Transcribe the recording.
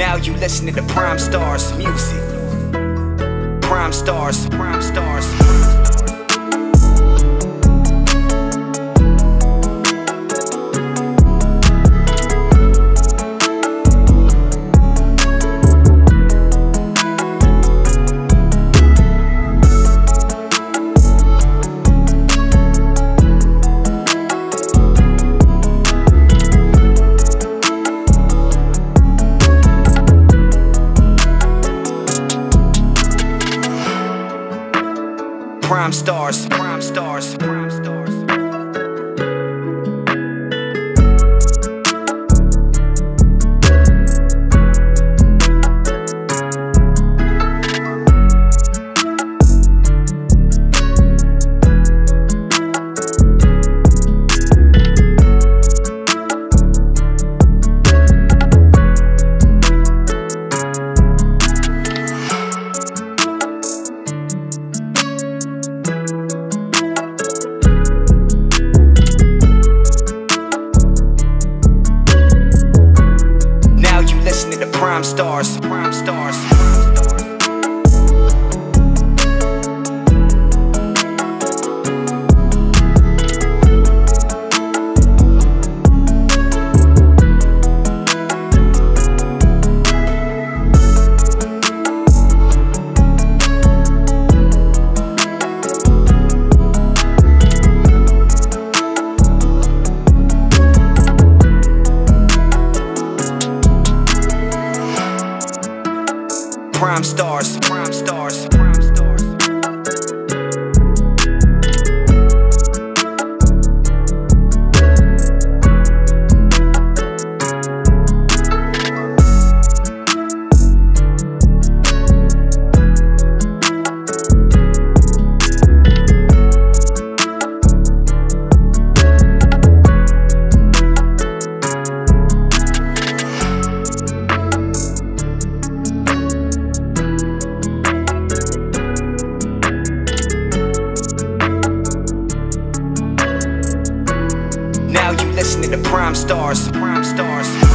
Now you listening to Prime Stars music. Prime Stars, Prime Stars. Prime Stars, Prime Stars, Prime Prime Stars, Prime Stars. Prime Stars. Prime Stars, Prime Stars, listening to Prime Stars, Prime Stars.